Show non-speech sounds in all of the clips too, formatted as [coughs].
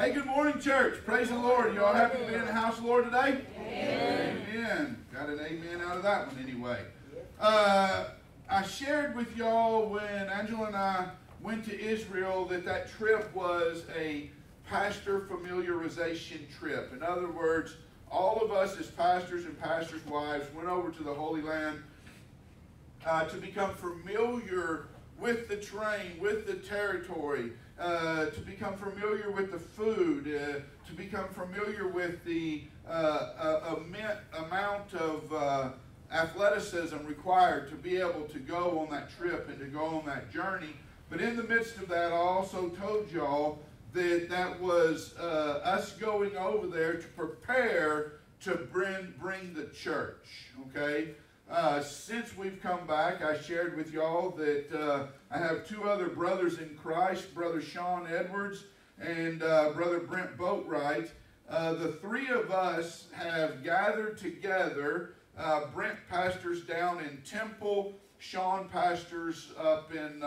Hey, good morning, church. Praise the Lord. You all happy to be in the house of the Lord today? Amen. amen. Got an amen out of that one anyway. Uh, I shared with y'all when Angela and I went to Israel that that trip was a pastor familiarization trip. In other words, all of us as pastors and pastors' wives went over to the Holy Land uh, to become familiar with the terrain, with the territory, uh, to become familiar with the food, uh, to become familiar with the uh, amount of uh, athleticism required to be able to go on that trip and to go on that journey. But in the midst of that, I also told y'all that that was uh, us going over there to prepare to bring, bring the church, okay? Uh, since we've come back, I shared with y'all that uh, I have two other brothers in Christ, Brother Sean Edwards and uh, Brother Brent Boatwright. Uh, the three of us have gathered together. Uh, Brent pastors down in Temple, Sean pastors up in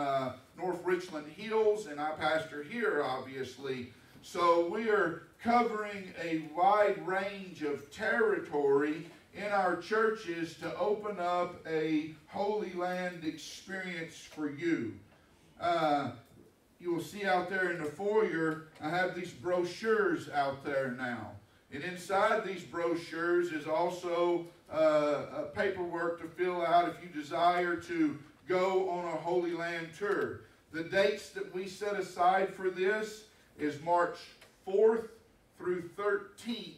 North Richland Hills, and I pastor here, obviously. So we are covering a wide range of territory in our churches to open up a Holy Land experience for you. Uh, you will see out there in the foyer, I have these brochures out there now. And inside these brochures is also uh, paperwork to fill out if you desire to go on a Holy Land tour. The dates that we set aside for this is March 4th through 13th,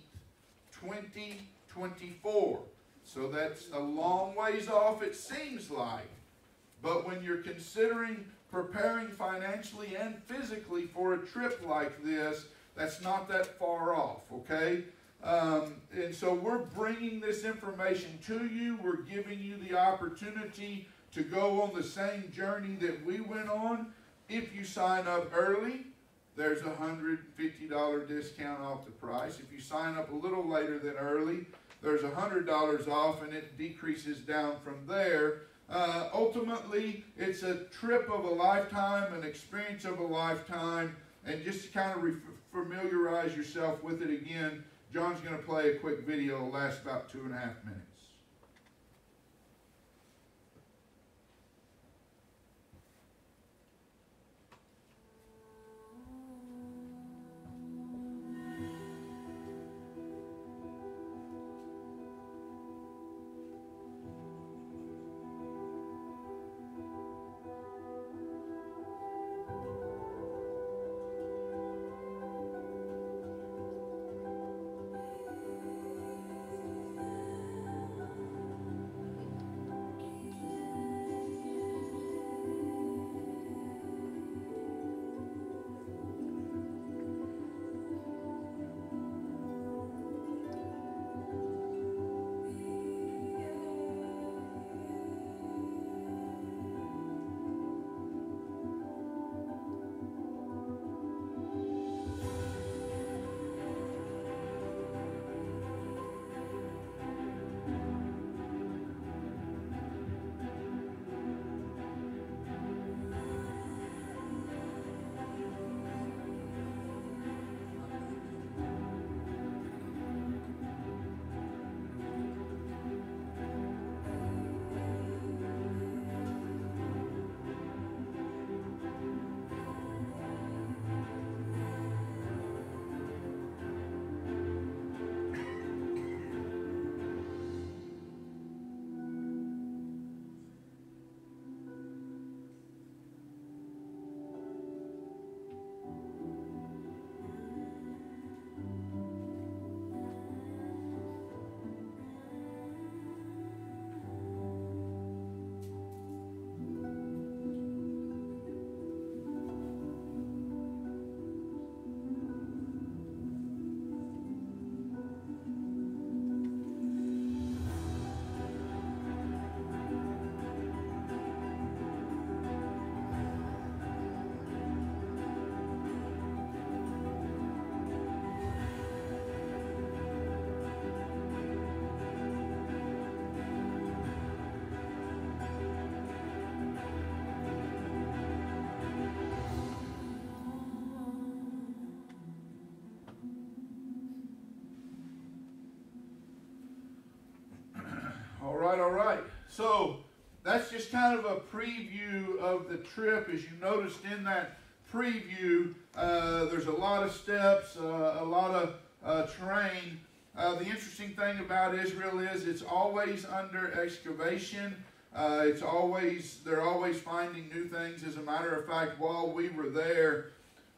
2020. 24. So that's a long ways off, it seems like. But when you're considering preparing financially and physically for a trip like this, that's not that far off, okay? Um, and so we're bringing this information to you. We're giving you the opportunity to go on the same journey that we went on. If you sign up early, there's a $150 discount off the price. If you sign up a little later than early, there's $100 off and it decreases down from there. Uh, ultimately, it's a trip of a lifetime, an experience of a lifetime, and just to kind of familiarize yourself with it again, John's going to play a quick video. It'll last about two and a half minutes. Right, all right. So that's just kind of a preview of the trip. As you noticed in that preview, uh, there's a lot of steps, uh, a lot of uh, terrain. Uh, the interesting thing about Israel is it's always under excavation. Uh, it's always they're always finding new things. As a matter of fact, while we were there,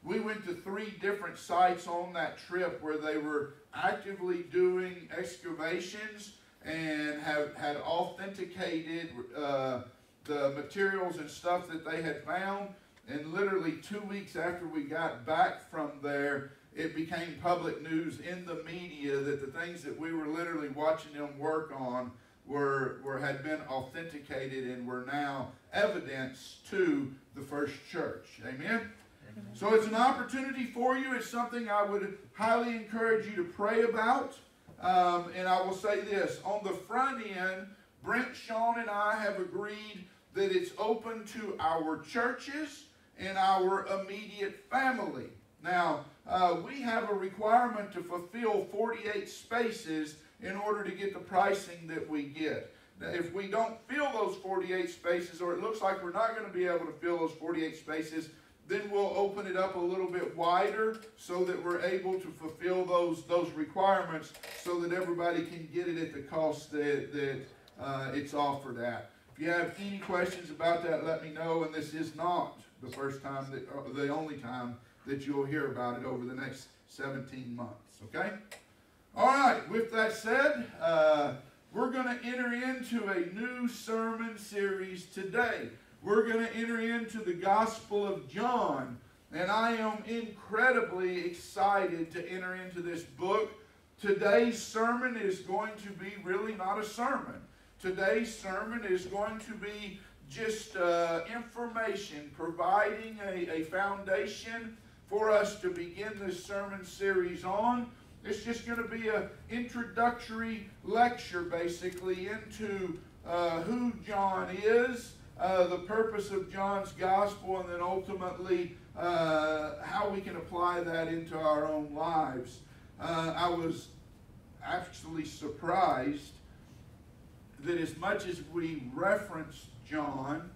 we went to three different sites on that trip where they were actively doing excavations and have had authenticated uh, the materials and stuff that they had found. And literally two weeks after we got back from there, it became public news in the media that the things that we were literally watching them work on were, were had been authenticated and were now evidence to the first church. Amen? So it's an opportunity for you. It's something I would highly encourage you to pray about. Um, and I will say this on the front end, Brent, Sean, and I have agreed that it's open to our churches and our immediate family. Now, uh, we have a requirement to fulfill 48 spaces in order to get the pricing that we get. Now, if we don't fill those 48 spaces, or it looks like we're not going to be able to fill those 48 spaces, then we'll open it up a little bit wider so that we're able to fulfill those, those requirements so that everybody can get it at the cost that, that uh, it's offered at. If you have any questions about that, let me know. And this is not the first time, that, uh, the only time that you'll hear about it over the next 17 months. Okay? All right, with that said, uh, we're going to enter into a new sermon series today we're going to enter into the Gospel of John. And I am incredibly excited to enter into this book. Today's sermon is going to be really not a sermon. Today's sermon is going to be just uh, information, providing a, a foundation for us to begin this sermon series on. It's just going to be an introductory lecture, basically, into uh, who John is, uh, the purpose of John's gospel and then ultimately uh, how we can apply that into our own lives. Uh, I was actually surprised that as much as we reference John,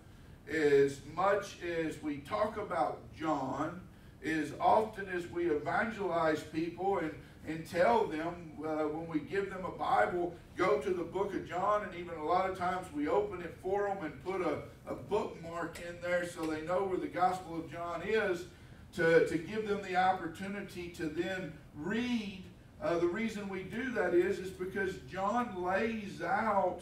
as much as we talk about John, as often as we evangelize people and and tell them uh, when we give them a Bible, go to the book of John, and even a lot of times we open it for them and put a, a bookmark in there so they know where the Gospel of John is to, to give them the opportunity to then read. Uh, the reason we do that is, is because John lays out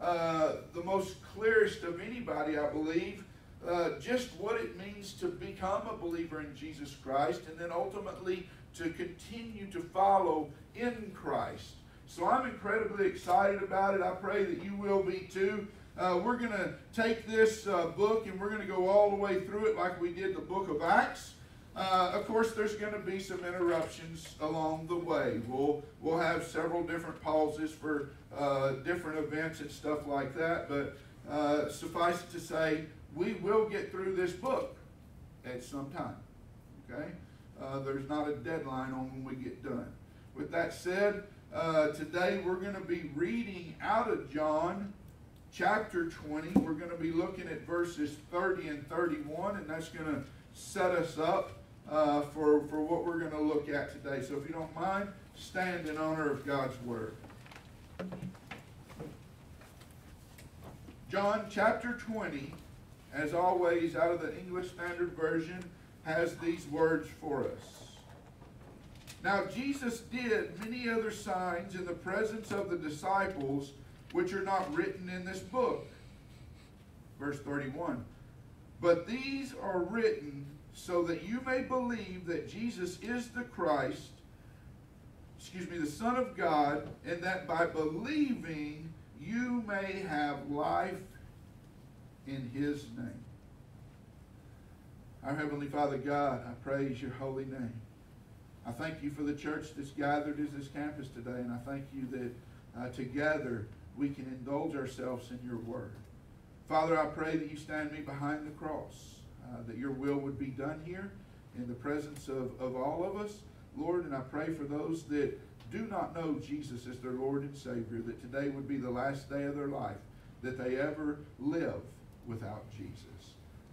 uh, the most clearest of anybody, I believe, uh, just what it means to become a believer in Jesus Christ and then ultimately to continue to follow in Christ. So I'm incredibly excited about it. I pray that you will be too. Uh, we're going to take this uh, book and we're going to go all the way through it like we did the book of Acts. Uh, of course, there's going to be some interruptions along the way. We'll, we'll have several different pauses for uh, different events and stuff like that. But uh, suffice it to say, we will get through this book at some time. Okay? Uh, there's not a deadline on when we get done. With that said, uh, today we're going to be reading out of John chapter 20. We're going to be looking at verses 30 and 31, and that's going to set us up uh, for, for what we're going to look at today. So if you don't mind, stand in honor of God's Word. John chapter 20, as always, out of the English Standard Version has these words for us. Now, Jesus did many other signs in the presence of the disciples, which are not written in this book. Verse 31. But these are written so that you may believe that Jesus is the Christ, excuse me, the Son of God, and that by believing you may have life in his name. Our Heavenly Father God, I praise your holy name. I thank you for the church that's gathered as this campus today, and I thank you that uh, together we can indulge ourselves in your word. Father, I pray that you stand me behind the cross, uh, that your will would be done here in the presence of, of all of us, Lord, and I pray for those that do not know Jesus as their Lord and Savior, that today would be the last day of their life that they ever live without Jesus.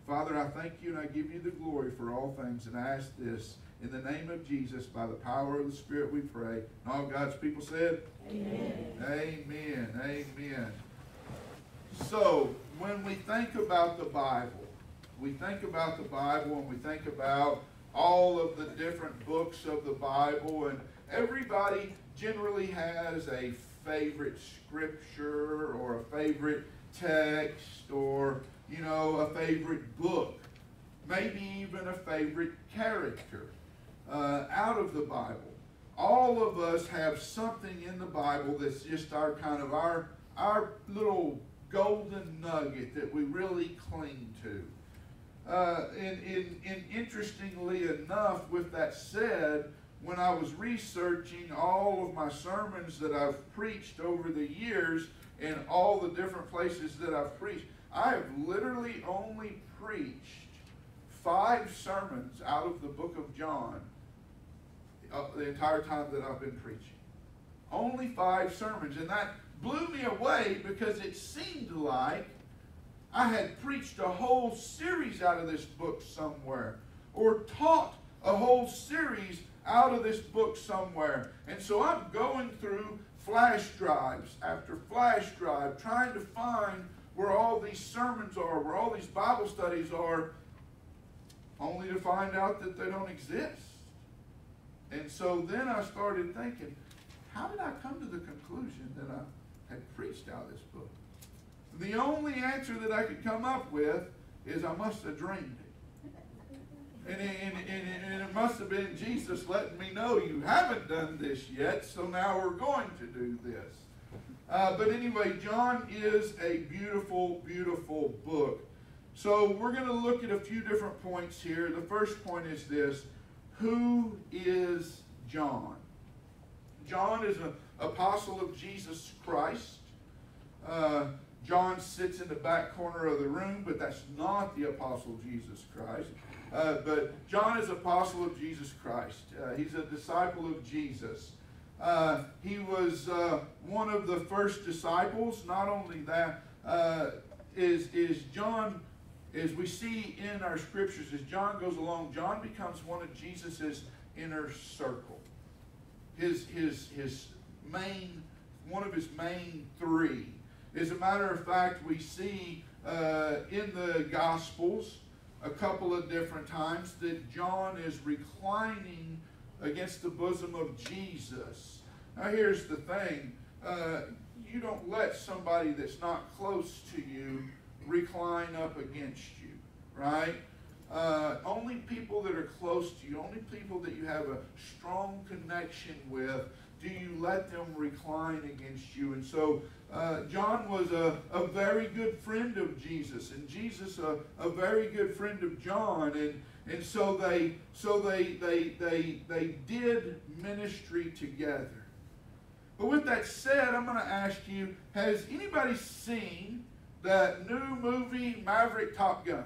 Father, I thank you and I give you the glory for all things, and I ask this in the name of Jesus, by the power of the Spirit, we pray. And all God's people said, Amen. Amen. Amen. So, when we think about the Bible, we think about the Bible and we think about all of the different books of the Bible, and everybody generally has a favorite scripture or a favorite text or, you know, a favorite book, maybe even a favorite character uh, out of the Bible. All of us have something in the Bible that's just our kind of our our little golden nugget that we really cling to. Uh, and, and, and interestingly enough, with that said, when I was researching all of my sermons that I've preached over the years and all the different places that I've preached, I have literally only preached five sermons out of the book of John uh, the entire time that I've been preaching. Only five sermons. And that blew me away because it seemed like I had preached a whole series out of this book somewhere or taught a whole series out of this book somewhere. And so I'm going through flash drives after flash drive trying to find where all these sermons are, where all these Bible studies are, only to find out that they don't exist. And so then I started thinking, how did I come to the conclusion that I had preached out of this book? The only answer that I could come up with is I must have dreamed it. And, and, and, and, it must have been Jesus letting me know you haven't done this yet, so now we're going to do this. Uh, but anyway, John is a beautiful, beautiful book. So we're going to look at a few different points here. The first point is this who is John? John is an apostle of Jesus Christ. Uh, John sits in the back corner of the room, but that's not the apostle Jesus Christ. Uh, but John is apostle of Jesus Christ. Uh, he's a disciple of Jesus. Uh, he was uh, one of the first disciples. Not only that, uh, is is John as we see in our scriptures, as John goes along, John becomes one of Jesus's inner circle. His, his, his main, one of his main three. As a matter of fact, we see uh, in the Gospels a couple of different times that John is reclining against the bosom of Jesus. Now, here's the thing uh, you don't let somebody that's not close to you recline up against you, right? Uh, only people that are close to you, only people that you have a strong connection with, do you let them recline against you. And so uh, John was a, a very good friend of Jesus, and Jesus a, a very good friend of John. And, and so they so they, they they they did ministry together. But with that said, I'm going to ask you, has anybody seen that new movie Maverick Top Gun.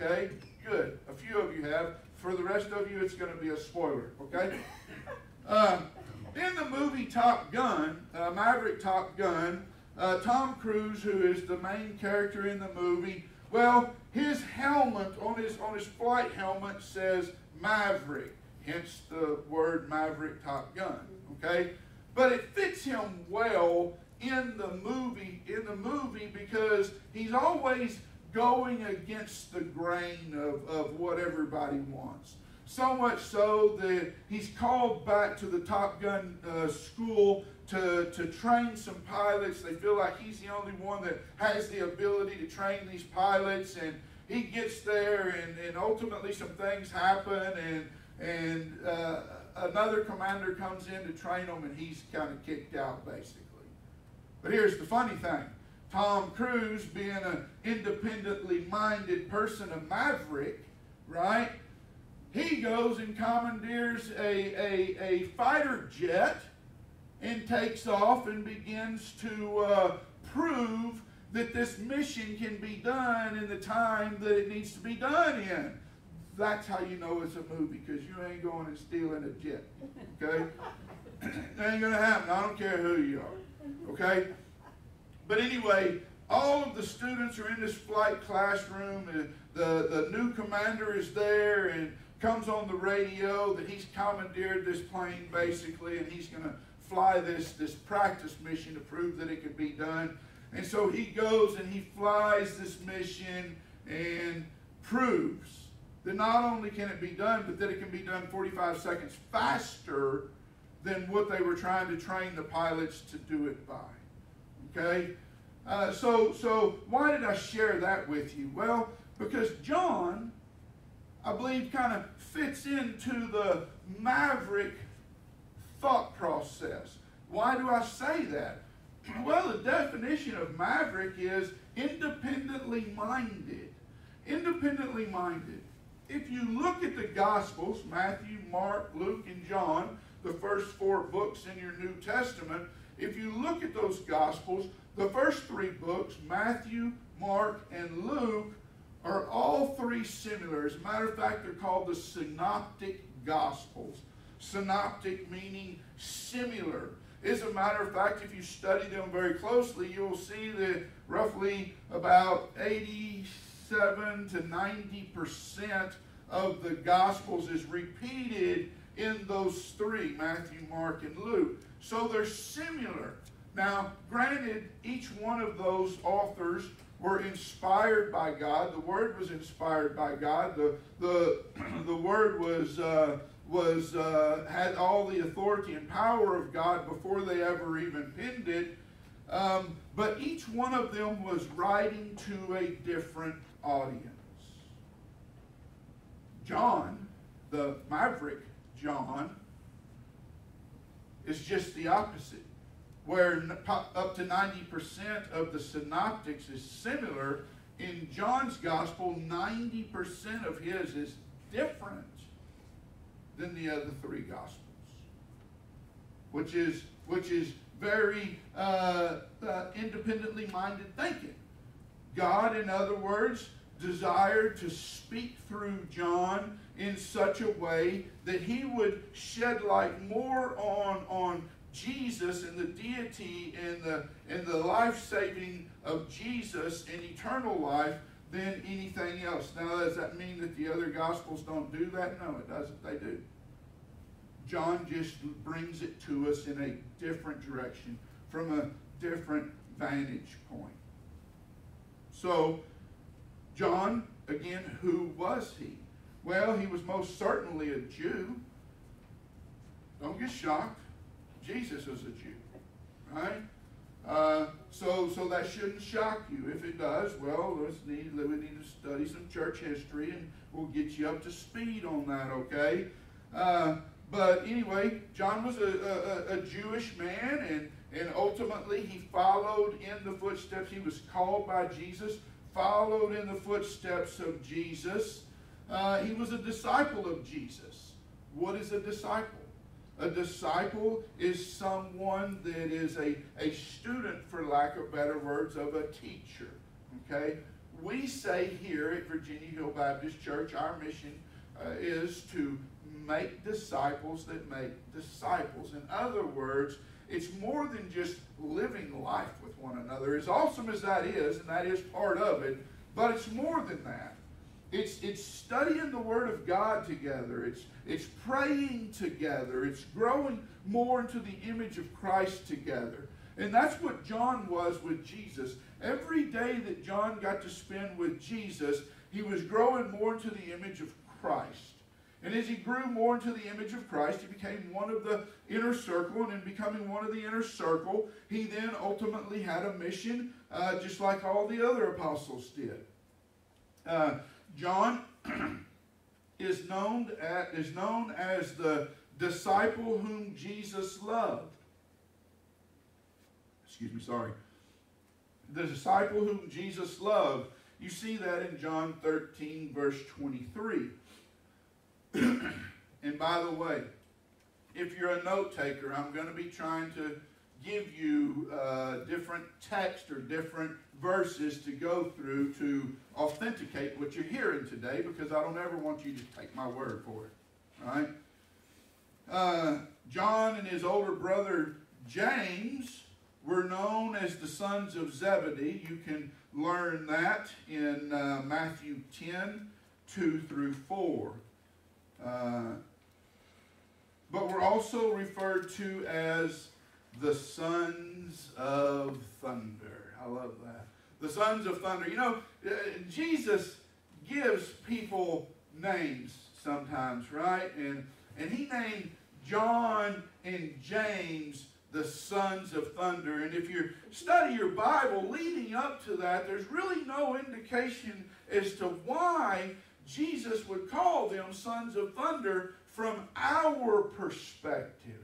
Okay, good. A few of you have. For the rest of you, it's going to be a spoiler. Okay. Uh, [laughs] in the movie Top Gun, uh, Maverick Top Gun, uh, Tom Cruise, who is the main character in the movie, well, his helmet on his on his flight helmet says Maverick, hence the word Maverick Top Gun. Okay, but it fits him well in the movie in the movie because he's always going against the grain of, of what everybody wants. So much so that he's called back to the Top Gun uh, school to, to train some pilots. They feel like he's the only one that has the ability to train these pilots. And he gets there, and, and ultimately some things happen, and, and uh, another commander comes in to train him, and he's kind of kicked out, basically. But here's the funny thing. Tom Cruise, being an independently minded person, a maverick, right? He goes and commandeers a, a, a fighter jet and takes off and begins to uh, prove that this mission can be done in the time that it needs to be done in. That's how you know it's a movie because you ain't going and stealing a jet. Okay? [clears throat] that ain't to happen. I don't care who you are. Okay? But anyway, all of the students are in this flight classroom. And the, the new commander is there and comes on the radio that he's commandeered this plane basically and he's going to fly this, this practice mission to prove that it could be done. And so he goes and he flies this mission and proves that not only can it be done, but that it can be done 45 seconds faster than what they were trying to train the pilots to do it by. Okay? Uh, so, so why did I share that with you? Well, because John, I believe, kind of fits into the maverick thought process. Why do I say that? [clears throat] Well, the definition of maverick is independently minded. Independently minded. If you look at the Gospels, Matthew, Mark, Luke, and John, the first four books in your New Testament, if you look at those Gospels, the first three books, Matthew, Mark, and Luke, are all three similar. As a matter of fact, they're called the Synoptic Gospels. Synoptic meaning similar. As a matter of fact, if you study them very closely, you'll see that roughly about 87 to 90 percent of the Gospels is repeated in those three Matthew, Mark, and Luke. So they're similar. Now, granted, each one of those authors were inspired by God. The Word was inspired by God. The, the, [clears throat] the Word was. Uh, was uh, had all the authority and power of God before they ever even penned it. Um, but each one of them was writing to a different audience. John, the maverick John, is just the opposite. Where up to 90% of the synoptics is similar, in John's gospel, 90% of his is different than the other three gospels, which is which is very uh, uh, independently minded thinking. God, in other words, desired to speak through John in such a way that he would shed light more on, on Jesus and the deity and the, and the life saving of Jesus and eternal life than anything else. Now, does that mean that the other Gospels don't do that? No, it doesn't. They do. John just brings it to us in a different direction, from a different vantage point. So, John, again, who was he? Well, he was most certainly a Jew. Don't get shocked. Jesus was a Jew, right? Uh, so, so that shouldn't shock you. If it does, well, let's need, we need to study some church history, and we'll get you up to speed on that. Okay. Uh, but anyway, John was a, a, a Jewish man, and and ultimately he followed in the footsteps. He was called by Jesus, followed in the footsteps of Jesus. Uh, he was a disciple of Jesus. What is a disciple? A disciple is someone that is a, a student, for lack of better words, of a teacher. Okay? We say here at Virginia Hill Baptist Church, our mission uh, is to make disciples that make disciples. In other words, it's more than just living life with one another. As awesome as that is, and that is part of it, but it's more than that. It's, it's studying the Word of God together. It's, it's praying together. It's growing more into the image of Christ together. And that's what John was with Jesus. Every day that John got to spend with Jesus, he was growing more into the image of Christ. And as he grew more into the image of Christ, he became one of the inner circle. And in becoming one of the inner circle, he then ultimately had a mission, uh, just like all the other apostles did. Uh, John [clears throat] is known at, is known as the disciple whom Jesus loved. Excuse me, sorry. The disciple whom Jesus loved. You see that in John 13, verse 23. And by the way, if you're a note taker, I'm going to be trying to give you uh, different text or different verses to go through to authenticate what you're hearing today because I don't ever want you to take my word for it. Right? Uh, John and his older brother James were known as the sons of Zebedee. You can learn that in uh, Matthew 10 2 through 4. Uh, but we're also referred to as the sons of thunder. I love that. The sons of thunder. You know, uh, Jesus gives people names sometimes, right? And and he named John and James the sons of thunder. And if you study your Bible leading up to that, there's really no indication as to why Jesus would call them sons of thunder from our perspective.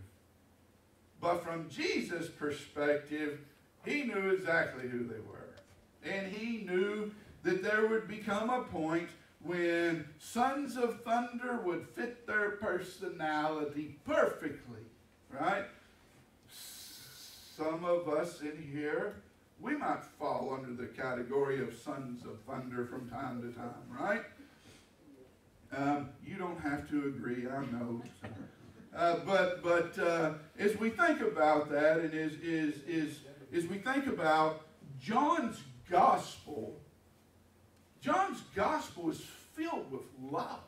But from Jesus' perspective, he knew exactly who they were. And he knew that there would become a point when sons of thunder would fit their personality perfectly, right? Some of us in here, we might fall under the category of sons of thunder from time to time, right? Um, you don't have to agree, I know. Uh, but but uh, as we think about that, and as, is, is, as we think about John's gospel, John's gospel is filled with love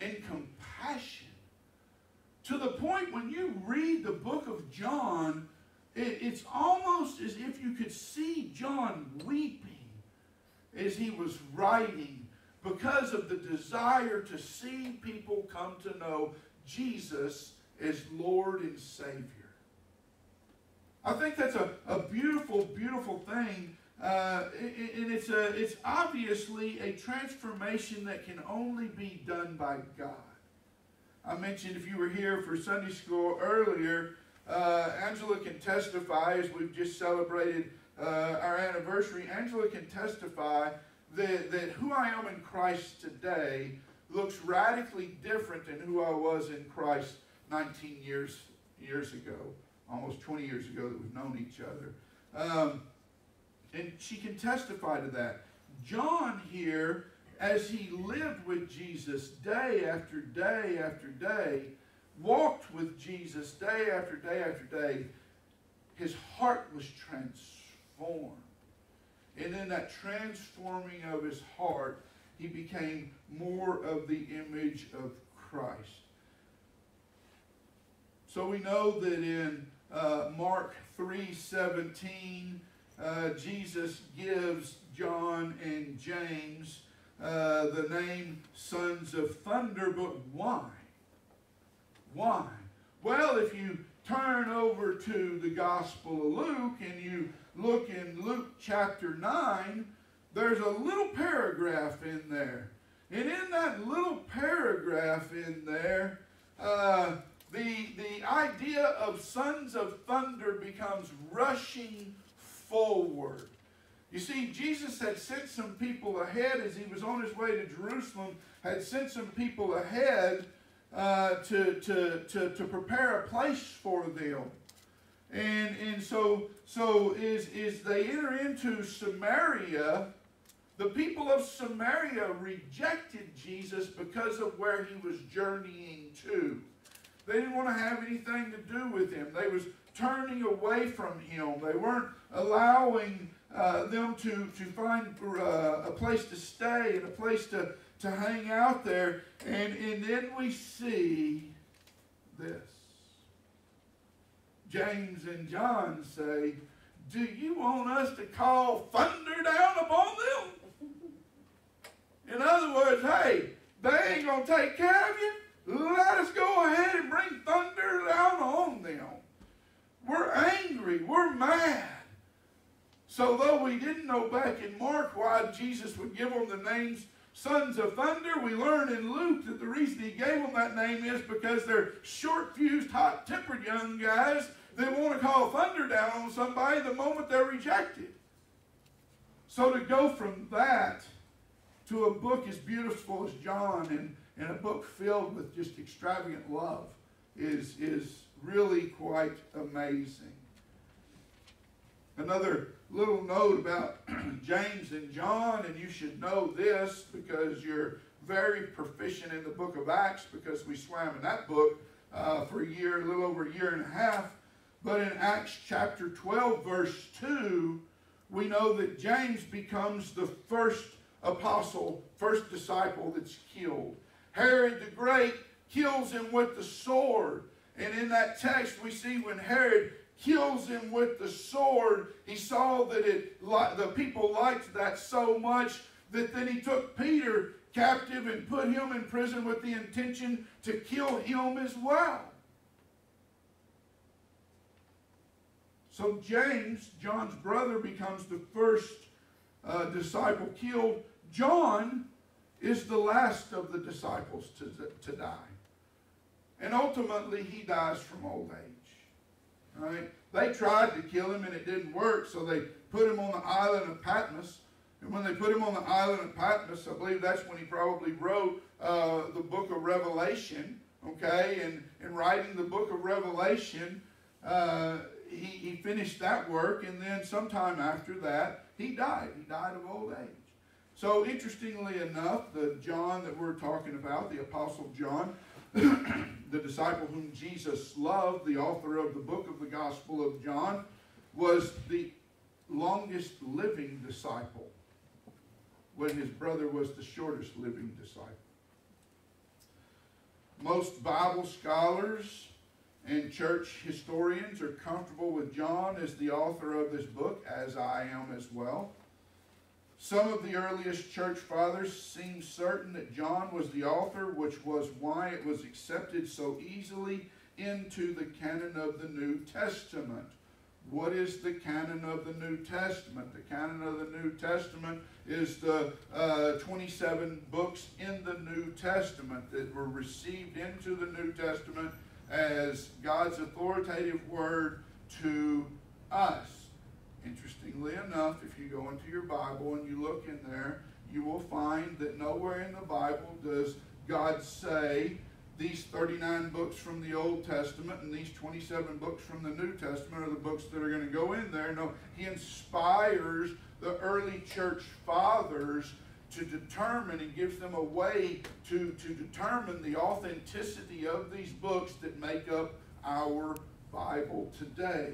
and compassion to the point when you read the book of John, it, it's almost as if you could see John weeping as he was writing because of the desire to see people come to know Jesus as Lord and Savior. I think that's a, a beautiful, beautiful thing. Uh, and it's, a, it's obviously a transformation that can only be done by God. I mentioned if you were here for Sunday school earlier, uh, Angela can testify as we've just celebrated uh, our anniversary. Angela can testify that, that who I am in Christ today looks radically different than who I was in Christ 19 years, years ago, almost 20 years ago that we've known each other. Um, and she can testify to that. John here, as he lived with Jesus day after day after day, walked with Jesus day after day after day, his heart was transformed. And in that transforming of his heart, he became more of the image of Christ. So we know that in uh, Mark 3:17, uh, Jesus gives John and James uh, the name sons of thunder, but why? Why? Well, if you turn over to the Gospel of Luke and you look in Luke chapter 9, there's a little paragraph in there. And in that little paragraph in there, uh, the, the idea of sons of thunder becomes rushing forward. You see, Jesus had sent some people ahead as he was on his way to Jerusalem, had sent some people ahead uh, to, to, to, to prepare a place for them. And, and so, so is, is they enter into Samaria, the people of Samaria rejected Jesus because of where he was journeying to. They didn't want to have anything to do with him. They was turning away from him. They weren't allowing uh, them to, to find uh, a place to stay and a place to, to hang out there. And, and then we see this. James and John say, Do you want us to call thunder down upon them? In other words, hey, they ain't going to take care of you. Let us go ahead and bring thunder down on them. We're angry. We're mad. So, though we didn't know back in Mark why Jesus would give them the names sons of thunder, we learn in Luke that the reason he gave them that name is because they're short fused, hot tempered young guys they want to call thunder down on somebody the moment they're rejected. So to go from that to a book as beautiful as John and, and a book filled with just extravagant love is, is really quite amazing. Another little note about [clears throat] James and John, and you should know this because you're very proficient in the book of Acts because we swam in that book uh, for a year, a little over a year and a half. But in Acts chapter 12, verse 2, we know that James becomes the first apostle, first disciple that's killed. Herod the Great kills him with the sword. And in that text, we see when Herod kills him with the sword, he saw that it, the people liked that so much that then he took Peter captive and put him in prison with the intention to kill him as well. So James, John's brother, becomes the first uh, disciple killed. John is the last of the disciples to, to die. And ultimately, he dies from old age. Right? They tried to kill him and it didn't work, so they put him on the island of Patmos. And when they put him on the island of Patmos, I believe that's when he probably wrote uh, the book of Revelation. Okay, and in writing the book of Revelation, uh, he, he finished that work, and then sometime after that, he died. He died of old age. So, interestingly enough, the John that we're talking about, the Apostle John, [clears throat] the disciple whom Jesus loved, the author of the book of the Gospel of John, was the longest living disciple when his brother was the shortest living disciple. Most Bible scholars and church historians are comfortable with John as the author of this book, as I am as well. Some of the earliest church fathers seem certain that John was the author, which was why it was accepted so easily into the canon of the New Testament. What is the canon of the New Testament? The canon of the New Testament is the uh, 27 books in the New Testament that were received into the New Testament as God's authoritative word to us. Interestingly enough, if you go into your Bible and you look in there, you will find that nowhere in the Bible does God say these 39 books from the Old Testament and these 27 books from the New Testament are the books that are going to go in there. No, he inspires the early church fathers to determine and gives them a way to, to determine the authenticity of these books that make up our Bible today.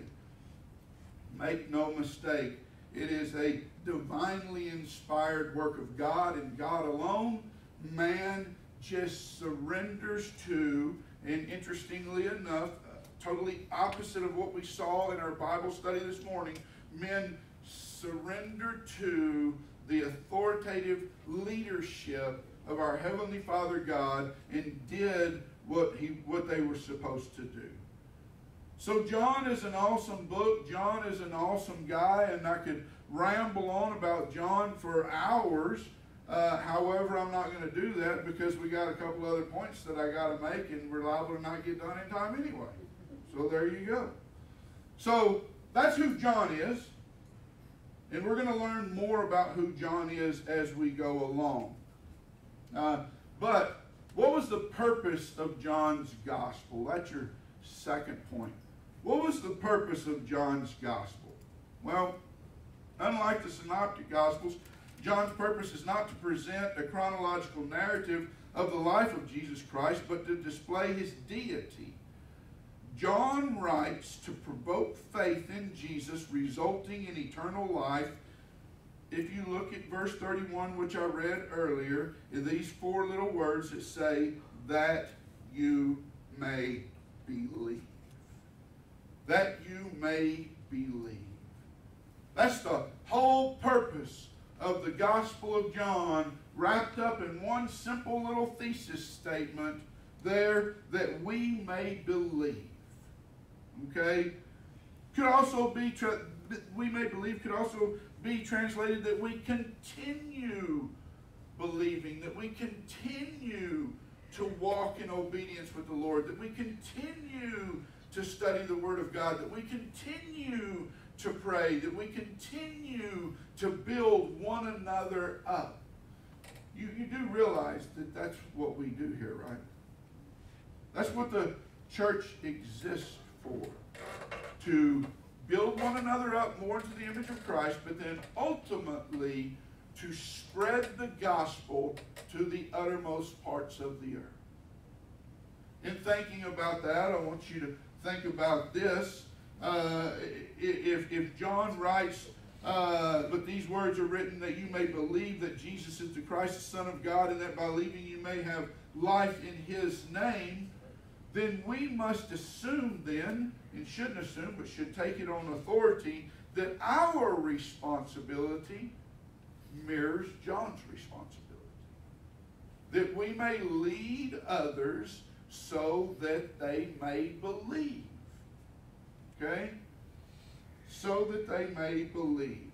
Make no mistake, it is a divinely inspired work of God and God alone. Man just surrenders to, and interestingly enough, uh, totally opposite of what we saw in our Bible study this morning, men surrender to the authoritative leadership of our Heavenly Father God and did what, he, what they were supposed to do. So John is an awesome book. John is an awesome guy, and I could ramble on about John for hours. Uh, however, I'm not going to do that because we got a couple other points that I got to make, and we're liable to not get done in time anyway. So there you go. So that's who John is. And we're going to learn more about who John is as we go along. Uh, but what was the purpose of John's gospel? That's your second point. What was the purpose of John's gospel? Well, unlike the synoptic gospels, John's purpose is not to present a chronological narrative of the life of Jesus Christ, but to display his deity. John writes to provoke faith in Jesus, resulting in eternal life. If you look at verse 31, which I read earlier, in these four little words that say, that you may believe that you may believe. That's the whole purpose of the Gospel of John, wrapped up in one simple little thesis statement there that we may believe. Okay? Could also be, we may believe, could also be translated that we continue believing, that we continue to walk in obedience with the Lord, that we continue to study the Word of God, that we continue to pray, that we continue to build one another up. You, you do realize that that's what we do here, right? That's what the church exists To build one another up more into the image of Christ, but then ultimately to spread the gospel to the uttermost parts of the earth. In thinking about that, I want you to think about this. Uh, if, if John writes, uh, but these words are written that you may believe that Jesus is the Christ, the Son of God, and that by believing you may have life in his name, then we must assume then, and shouldn't assume, but should take it on authority, that our responsibility mirrors John's responsibility. That we may lead others so that they may believe. Okay? So that they may believe.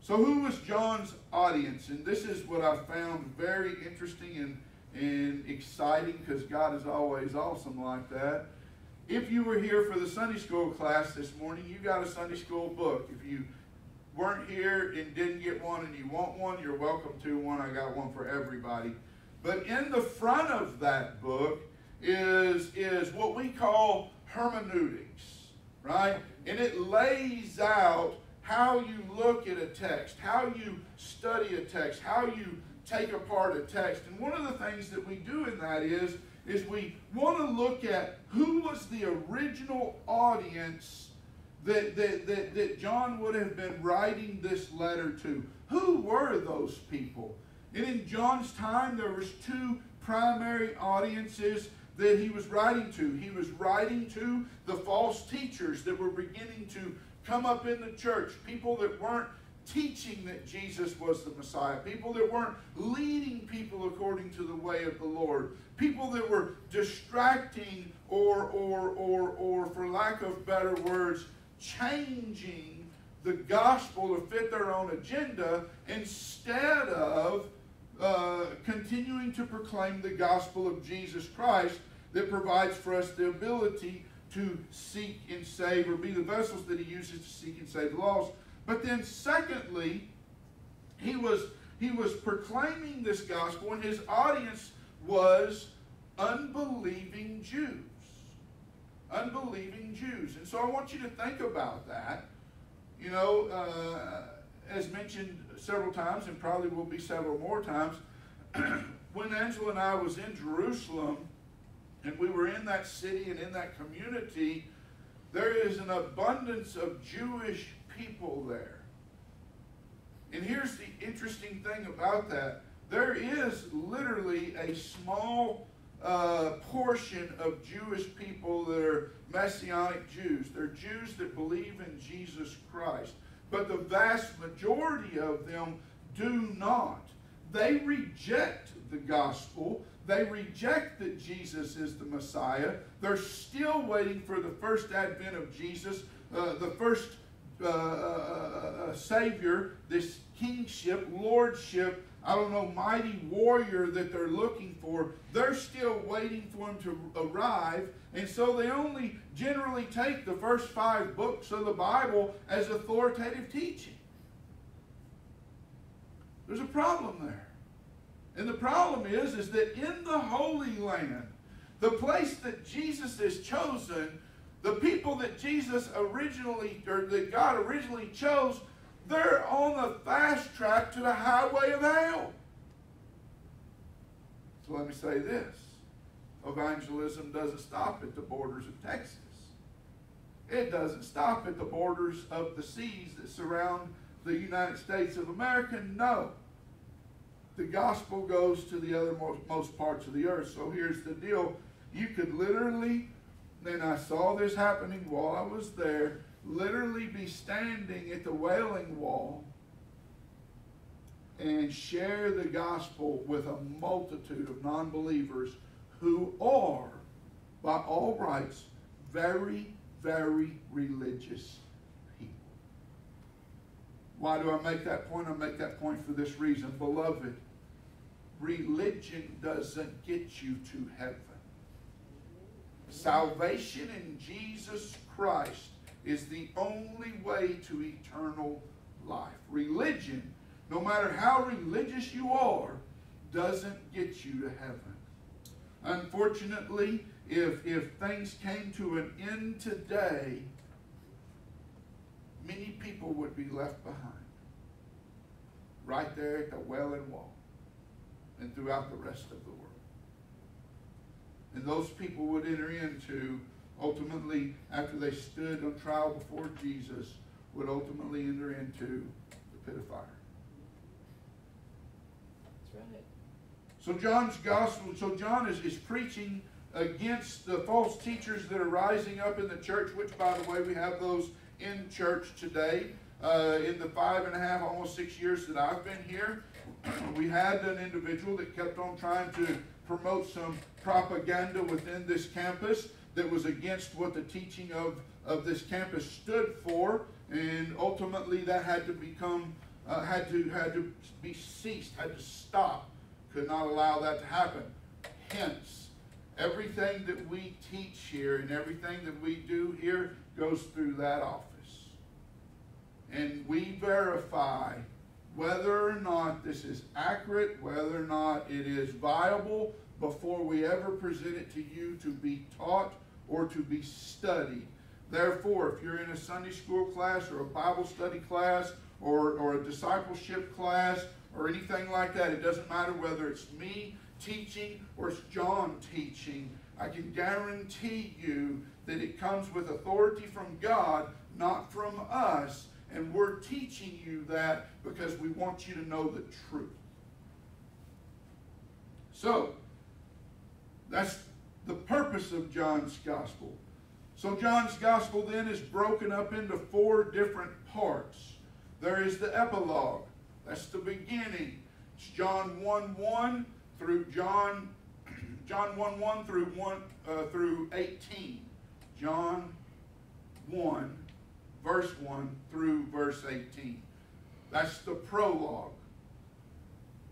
So, who was John's audience? And this is what I found very interesting and and exciting because God is always awesome like that. If you were here for the Sunday school class this morning, you got a Sunday school book. If you weren't here and didn't get one and you want one, you're welcome to one. I got one for everybody. But in the front of that book is, is what we call hermeneutics, right? And it lays out how you look at a text, how you study a text, how you take apart a text. And one of the things that we do in that is, is we want to look at who was the original audience that, that, that, that John would have been writing this letter to. Who were those people? And in John's time, there was two primary audiences that he was writing to. He was writing to the false teachers that were beginning to come up in the church, people that weren't teaching that Jesus was the Messiah, people that weren't leading people according to the way of the Lord, people that were distracting or, or, or, or for lack of better words, changing the gospel to fit their own agenda instead of uh, continuing to proclaim the gospel of Jesus Christ that provides for us the ability to seek and save or be the vessels that he uses to seek and save the lost but then secondly, he was he was proclaiming this gospel and his audience was unbelieving Jews. Unbelieving Jews. And so I want you to think about that. You know, uh, as mentioned several times, and probably will be several more times, [clears throat] when Angela and I was in Jerusalem, and we were in that city and in that community, there is an abundance of Jewish people there. And here's the interesting thing about that there is literally a small uh, portion of Jewish people that are Messianic Jews. They're Jews that believe in Jesus Christ. But the vast majority of them do not. They reject the gospel. They reject that Jesus is the Messiah. They're still waiting for the first advent of Jesus, uh, the first uh, uh, uh, uh, Savior, this kingship, lordship, I don't know, mighty warrior that they're looking for, they're still waiting for him to arrive. And so they only generally take the first five books of the Bible as authoritative teaching. There's a problem there. And the problem is, is that in the Holy Land, the place that Jesus is chosen, the people that Jesus originally, or that God originally chose, they're on the fast track to the highway of hell. So let me say this evangelism doesn't stop at the borders of Texas, it doesn't stop at the borders of the seas that surround the United States of America. No. The gospel goes to the other most parts of the earth. So here's the deal. You could literally then I saw this happening while I was there, literally be standing at the wailing wall and share the gospel with a multitude of non believers who are, by all rights, very, very religious people. Why do I make that point? I make that point for this reason. Beloved, religion doesn't get you to heaven. Salvation in Jesus Christ is the only way to eternal life. Religion, no matter how religious you are, doesn't get you to heaven. unfortunately, if, if things came to an end today, many people would be left behind. Right there at the Wailing Wall and throughout the rest of the world. And those people would enter into, ultimately, after they stood on trial before Jesus, would ultimately enter into the pit of fire. That's right. So John's gospel, so John is, is preaching against the false teachers that are rising up in the church, which by the way, we have those in church today. Uh, in the five and a half, almost six years that I've been here, [clears throat] we had an individual that kept on trying to promote some propaganda within this campus that was against what the teaching of, of this campus stood for, and ultimately that had to become uh, had to had to be ceased, had to stop, could not allow that to happen. Hence, everything that we teach here and everything that we do here goes through that office, and we verify whether or not this is accurate, whether or not it is viable, before we ever present it to you to be taught or to be studied. Therefore, if you're in a Sunday school class or a Bible study class or, or a discipleship class or anything like that, it doesn't matter whether it's me teaching or it's John teaching. I can guarantee you that it comes with authority from God, not from us. And we're teaching you that because we want you to know the truth. So, that's the purpose of John's gospel. So, John's gospel then is broken up into four different parts. There is the epilogue, that's the beginning. It's John 1 1 through John. [clears throat] John 1 1 through 1 uh, through 18. John 1 verse 1 through verse 18. That's the prologue.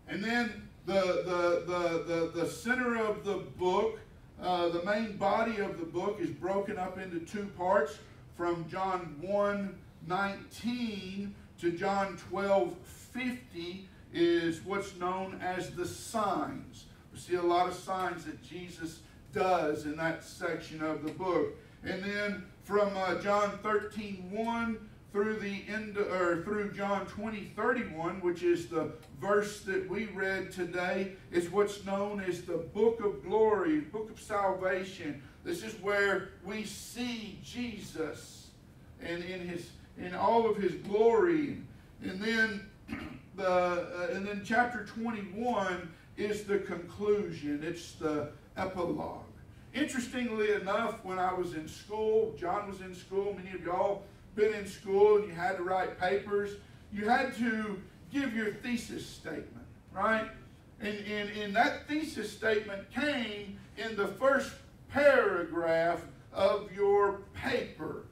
And then the, the, the, the, the center of the book, uh, the main body of the book is broken up into two parts from John 1 19 to John 12 50 is what's known as the signs. We see a lot of signs that Jesus does in that section of the book. And then from uh, John 13 1 through the end or through John 20 31, which is the verse that we read today, is what's known as the book of glory, book of salvation. This is where we see Jesus and in his in all of his glory. And then [clears throat] the uh, and then chapter 21 is the conclusion. It's the epilogue. Interestingly enough, when I was in school, John was in school, many of y'all been in school and you had to write papers, you had to give your thesis statement, right? And, and, and that thesis statement came in the first paragraph of your paper.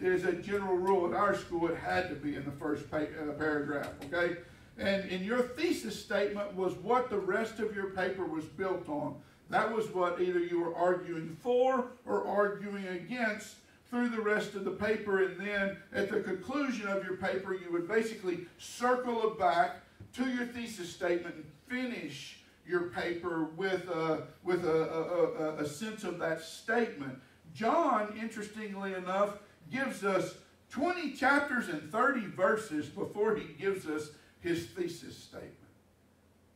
There's a general rule at our school, it had to be in the first pa- uh, paragraph, okay? And, and your thesis statement was what the rest of your paper was built on. That was what either you were arguing for or arguing against through the rest of the paper. And then at the conclusion of your paper, you would basically circle it back to your thesis statement and finish your paper with a, with a, a, a, a sense of that statement. John, interestingly enough, gives us 20 chapters and 30 verses before he gives us his thesis statement.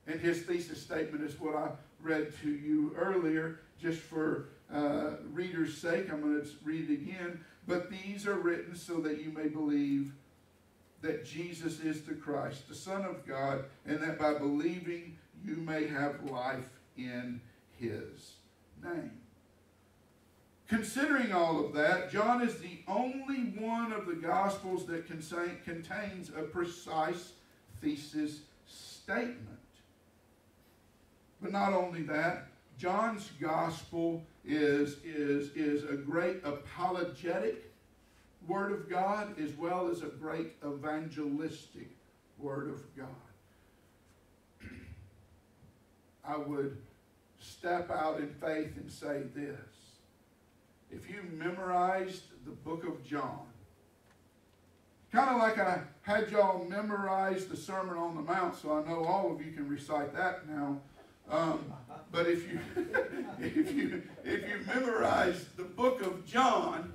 And his thesis statement is what I read to you earlier, just for uh, reader's sake. I'm going to read it again. But these are written so that you may believe that Jesus is the Christ, the Son of God, and that by believing you may have life in his name. Considering all of that, John is the only one of the Gospels that contains a precise thesis statement. But not only that, John's gospel is, is, is a great apologetic word of God as well as a great evangelistic word of God. [clears throat] I would step out in faith and say this. If you memorized the book of John, kind of like I had y'all memorize the Sermon on the Mount, so I know all of you can recite that now. Um, But if you [laughs] if you if you memorize the book of John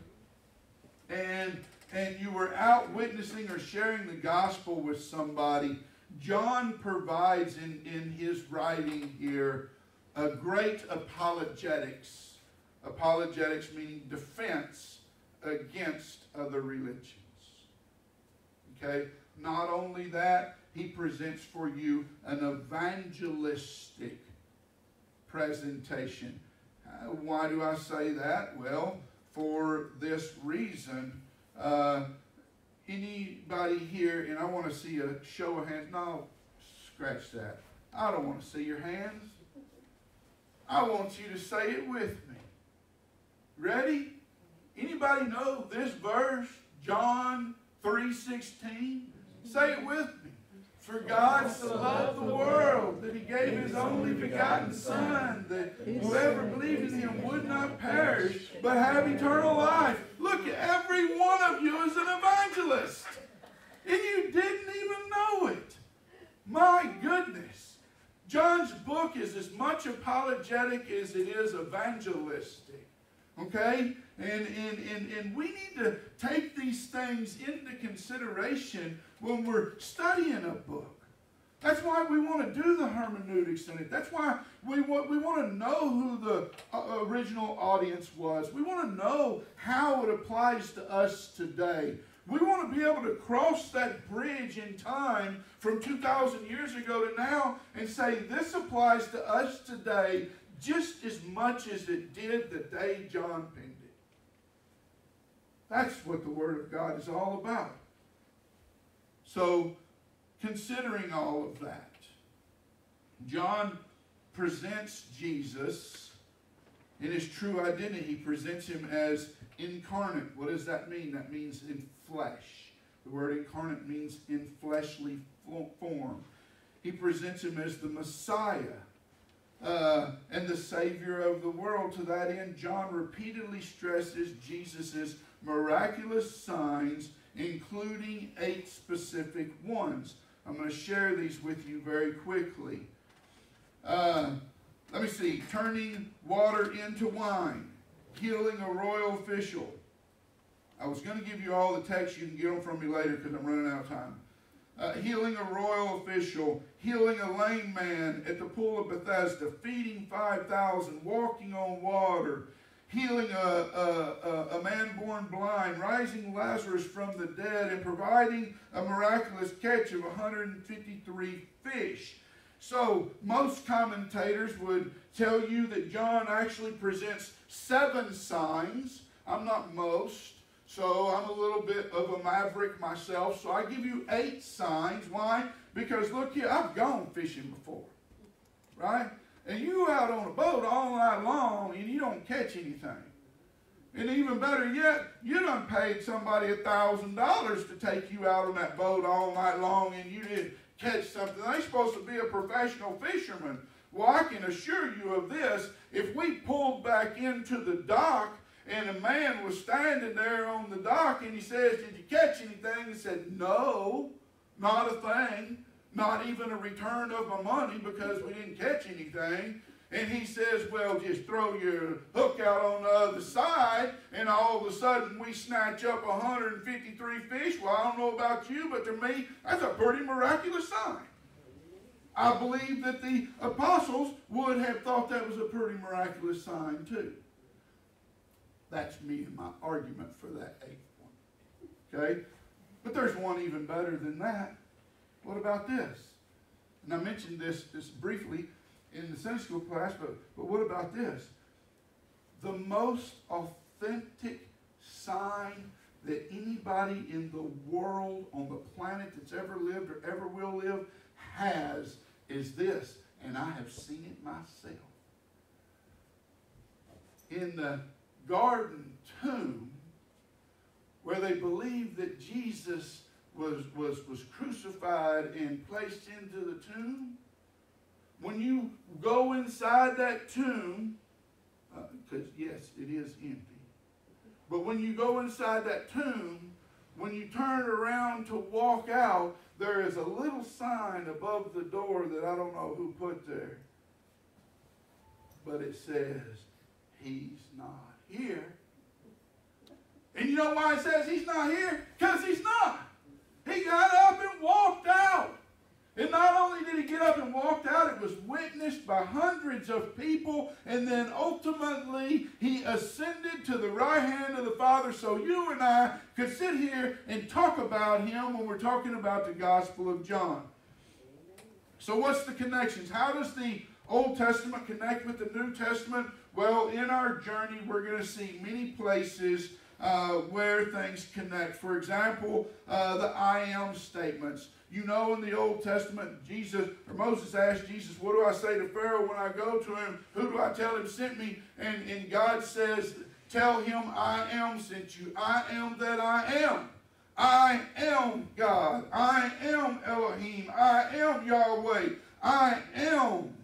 and and you were out witnessing or sharing the gospel with somebody, John provides in, in his writing here a great apologetics. Apologetics meaning defense against other religions. Okay? Not only that, he presents for you an evangelistic presentation. Uh, why do I say that? Well, for this reason. Uh, anybody here, and I want to see a show of hands. No, scratch that. I don't want to see your hands. I want you to say it with me. Ready? Anybody know this verse, John 3.16? Say it with me. For God so loved the world that he gave his only begotten Son, that whoever believed in him would not perish, but have eternal life. Look, at every one of you is an evangelist. And you didn't even know it. My goodness. John's book is as much apologetic as it is evangelistic. Okay? And, and, and, and we need to take these things into consideration when we're studying a book. That's why we want to do the hermeneutics in it. That's why we want, we want to know who the uh, original audience was. We want to know how it applies to us today. We want to be able to cross that bridge in time from 2,000 years ago to now and say this applies to us today just as much as it did the day John penned it. That's what the Word of God is all about. So, considering all of that, John presents Jesus in his true identity. He presents him as incarnate. What does that mean? That means in flesh. The word incarnate means in fleshly form. He presents him as the Messiah uh, and the Savior of the world. To that end, John repeatedly stresses Jesus' miraculous signs, including eight specific ones. I'm going to share these with you very quickly. Uh, let me see. Turning water into wine, healing a royal official. I was going to give you all the text. You can get them from me later because I'm running out of time. Uh, healing a royal official, healing a lame man at the pool of Bethesda, feeding 5,000, walking on water, healing a, a, a, man born blind, rising Lazarus from the dead, and providing a miraculous catch of 153 fish. So, most commentators would tell you that John actually presents seven signs. I'm not most, so I'm a little bit of a maverick myself. So I give you eight signs. Why? Because look here, I've gone fishing before, right? And you out on a boat all night long and you don't catch anything. And even better yet, you done paid somebody a thousand dollars to take you out on that boat all night long and you didn't catch something. They're supposed to be a professional fisherman. Well, I can assure you of this. If we pulled back into the dock and a man was standing there on the dock and he says, Did you catch anything? He said, No, not a thing not even a return of my money because we didn't catch anything. And he says, well, just throw your hook out on the other side, and all of a sudden we snatch up 153 fish. Well, I don't know about you, but to me, that's a pretty miraculous sign. I believe that the apostles would have thought that was a pretty miraculous sign too. That's me and my argument for that eighth one. Okay? But there's one even better than that. What about this? And I mentioned this, this briefly in the Sunday school class, but, but what about this? The most authentic sign that anybody in the world, on the planet that's ever lived or ever will live, has is this, and I have seen it myself. In the garden tomb, where they believed that Jesus was, was, was crucified and placed into the tomb, when you go inside that tomb, because uh, yes, it is empty, but when you go inside that tomb, when you turn around to walk out, there is a little sign above the door that I don't know who put there. but it says he's not here. And you know why it says he's not here? Because he's not. He got up and walked out. And not only did he get up and walked out, it was witnessed by hundreds of people. And then ultimately, he ascended to the right hand of the Father so you and I could sit here and talk about him when we're talking about the Gospel of John. So, what's the connections? How does the Old Testament connect with the New Testament? Well, in our journey, we're going to see many places uh, where things connect. For example, uh, the I am statements. You know, in the Old Testament, Jesus or Moses asked Jesus, What do I say to Pharaoh when I go to him? Who do I tell him sent me? And, and God says, Tell him I am sent you. I am that I am. I am God. I am Elohim. I am Yahweh. I am.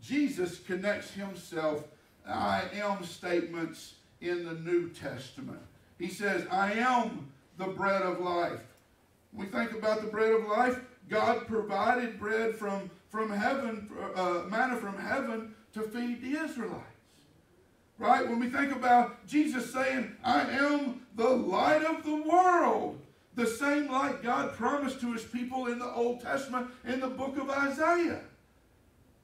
Jesus connects himself, I am statements in the New Testament. He says, I am the bread of life. When we think about the bread of life, God provided bread from, from heaven, uh, manna from heaven to feed the Israelites. Right? When we think about Jesus saying, I am the light of the world, the same light God promised to his people in the Old Testament in the book of Isaiah.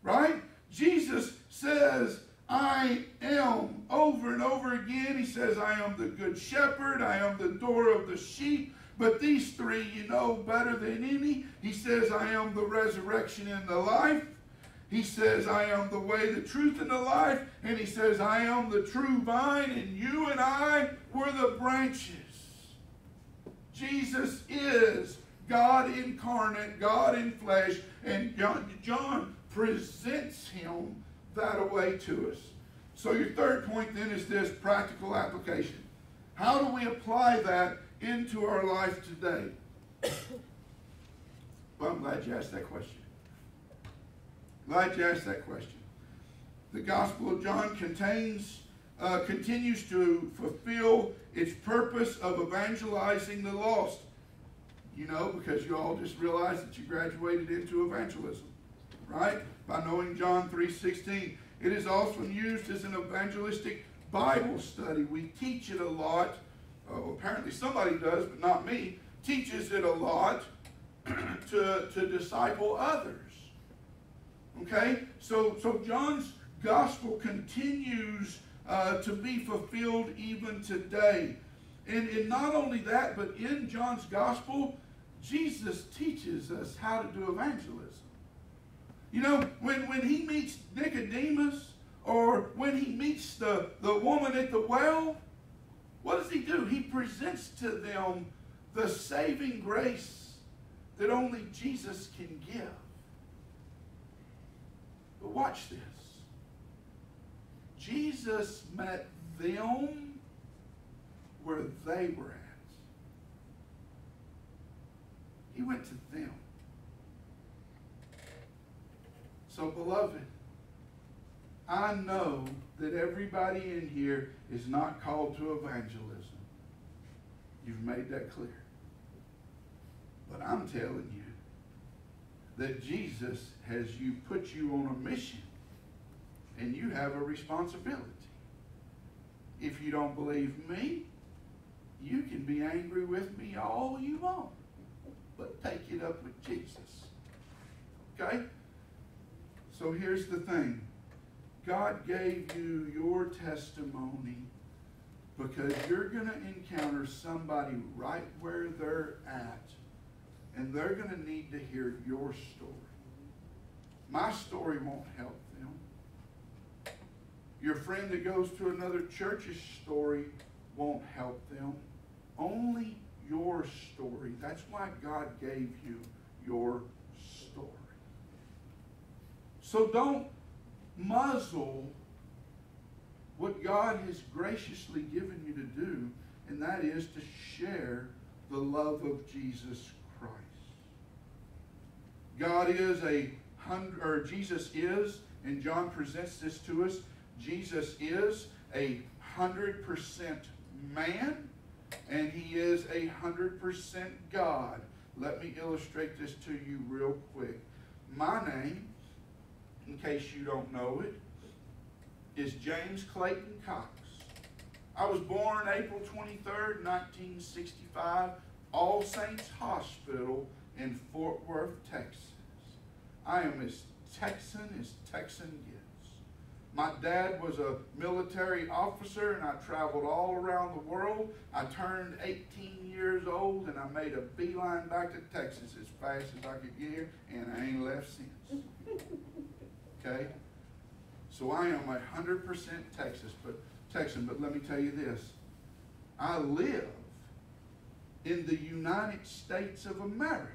Right? Jesus says, I am. Over and over again, he says, I am the good shepherd, I am the door of the sheep. But these three you know better than any. He says, I am the resurrection and the life. He says, I am the way, the truth, and the life. And he says, I am the true vine, and you and I were the branches. Jesus is God incarnate, God in flesh, and John, John presents him that away to us. So your third point then is this practical application. How do we apply that into our life today? [coughs] well, I'm glad you asked that question. Glad you asked that question. The Gospel of John contains, uh, continues to fulfill its purpose of evangelizing the lost. You know, because you all just realized that you graduated into evangelism, right? By knowing John 3.16. It is often used as an evangelistic Bible study. We teach it a lot. Oh, apparently somebody does, but not me. Teaches it a lot [clears throat] to, to disciple others. Okay? So, so John's gospel continues uh, to be fulfilled even today. And, and not only that, but in John's gospel, Jesus teaches us how to do evangelism. You know, when, when he meets Nicodemus or when he meets the, the woman at the well, what does he do? He presents to them the saving grace that only Jesus can give. But watch this. Jesus met them where they were at. He went to them. So, beloved, I know that everybody in here is not called to evangelism. You've made that clear. But I'm telling you that Jesus has you put you on a mission and you have a responsibility. If you don't believe me, you can be angry with me all you want, but take it up with Jesus. Okay? So here's the thing God gave you your testimony because you're going to encounter somebody right where they're at, and they're going to need to hear your story. My story won't help them. Your friend that goes to another church's story won't help them. Only your story. That's why God gave you your. So don't muzzle what God has graciously given you to do, and that is to share the love of Jesus Christ. God is a hundred, or Jesus is, and John presents this to us. Jesus is a hundred percent man, and he is a hundred percent God. Let me illustrate this to you real quick. My name in case you don't know it, is James Clayton Cox. I was born April 23rd, 1965, All Saints Hospital in Fort Worth, Texas. I am as Texan as Texan gets. My dad was a military officer and I traveled all around the world. I turned 18 years old and I made a beeline back to Texas as fast as I could get here and I ain't left since. [laughs] Okay? So I am a 100% Texas, but Texan, but let me tell you this. I live in the United States of America.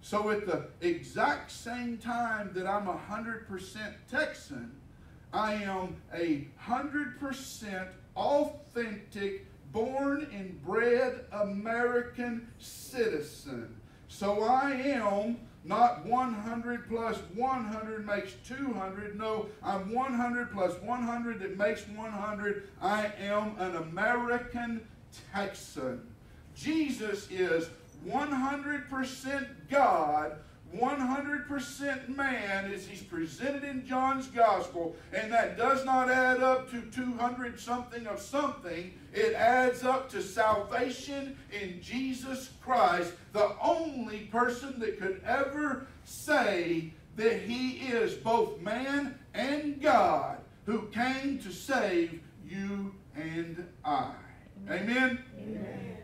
So at the exact same time that I'm a 100% Texan, I am a 100% authentic, born and bred American citizen. So I am not 100 plus 100 makes 200. No, I'm 100 plus 100 that makes 100. I am an American Texan. Jesus is 100% God, 100% man as he's presented in John's gospel, and that does not add up to 200 something of something. It adds up to salvation in Jesus Christ, the only person that could ever say that he is both man and God who came to save you and I. Amen? Amen. Amen.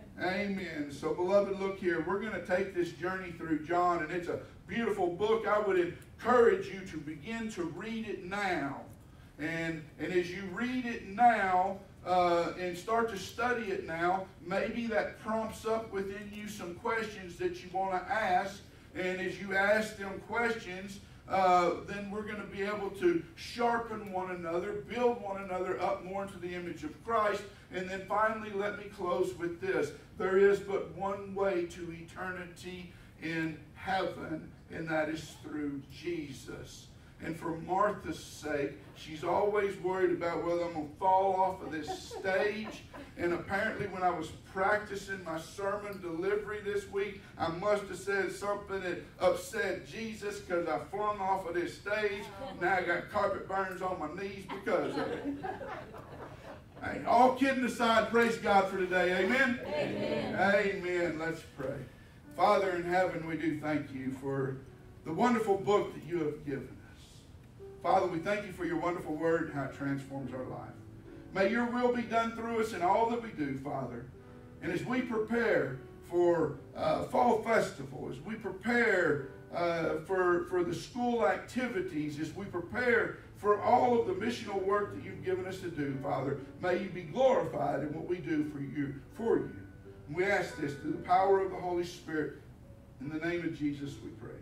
So, beloved, look here. We're going to take this journey through John, and it's a beautiful book. I would encourage you to begin to read it now. And, and as you read it now uh, and start to study it now, maybe that prompts up within you some questions that you want to ask. And as you ask them questions, uh, then we're going to be able to sharpen one another, build one another up more into the image of Christ. And then finally, let me close with this. There is but one way to eternity in heaven, and that is through Jesus. And for Martha's sake, she's always worried about whether I'm going to fall off of this stage. And apparently, when I was practicing my sermon delivery this week, I must have said something that upset Jesus because I flung off of this stage. Now I got carpet burns on my knees because of it. Hey, all kidding aside, praise God for today. Amen? Amen. Amen. Let's pray. Father in heaven, we do thank you for the wonderful book that you have given us. Father, we thank you for your wonderful word and how it transforms our life. May your will be done through us in all that we do, Father. And as we prepare for uh, fall festival, as we prepare uh, for, for the school activities, as we prepare for all of the missional work that you've given us to do, Father, may you be glorified in what we do for you. For you. And we ask this through the power of the Holy Spirit. In the name of Jesus, we pray.